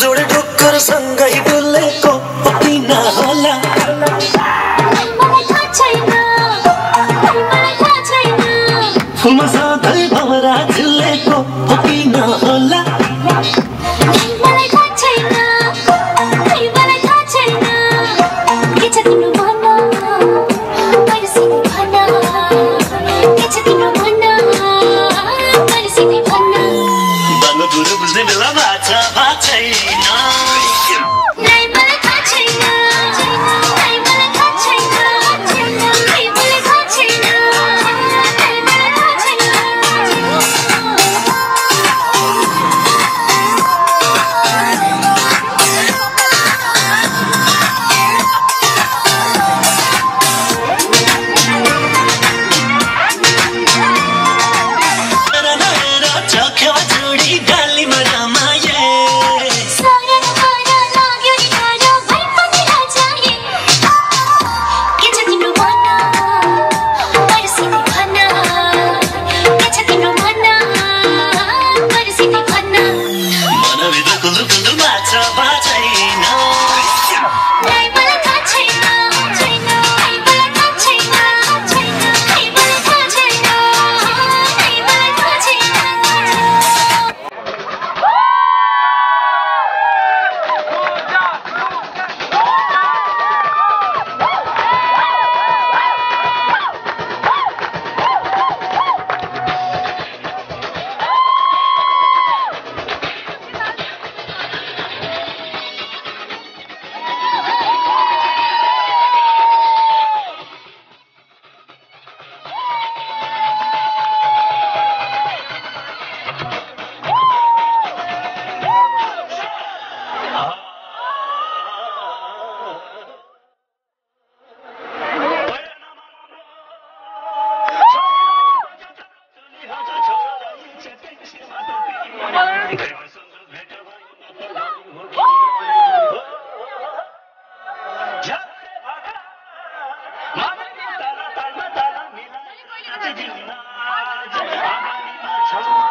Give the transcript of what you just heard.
जोडे ढुक्कर सँगै डुलेको पपिना होला। म सधैँ बुझ्ने बेला बाछा दुखु दुखु दुखु 날 아버님 참